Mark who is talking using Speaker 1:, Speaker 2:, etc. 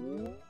Speaker 1: Mm-hmm.